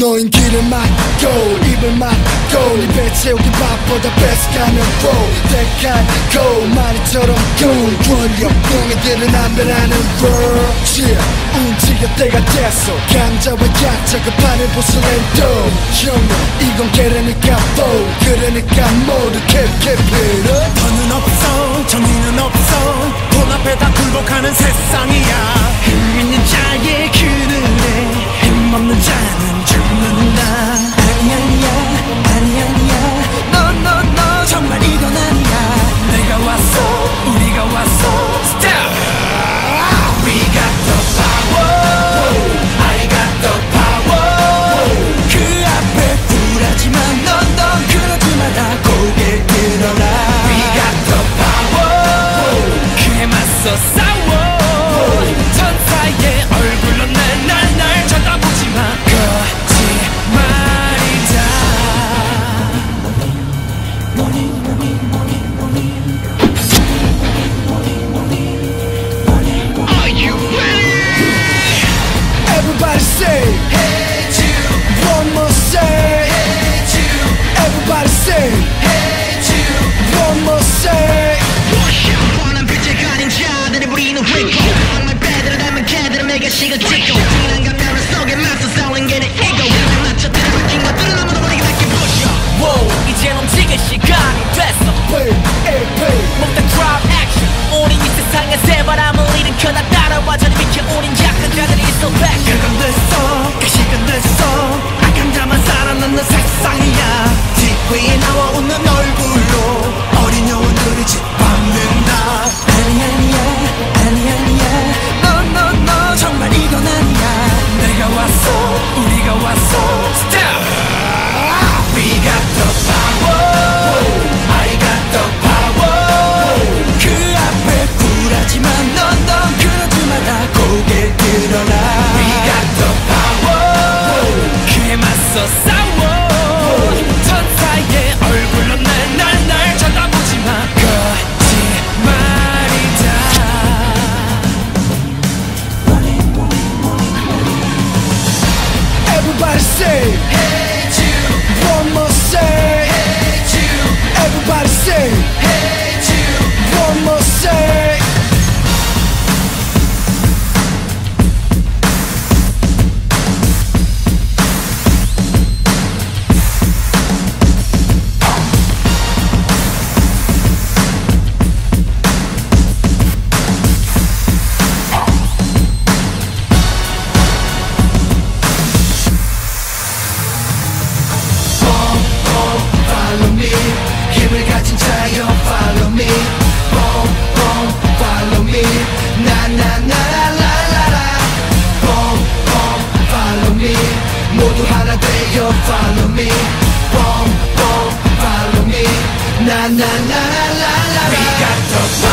너인 길을 막고 입을 막고 네 입에 채우기 바보다 뺏어가면 roll 대칸 go 마리처럼 cool. 권력병이들은 안배라는 world yeah. 움직여 때가 됐어. 강자와 약자 그 판을 보스랜 도 형은 이건 게르니까 foe 그러니까 모두 Hey. 모두 하나 되어 Follow me 뻥뻥 Follow me 나나나나나나 We got the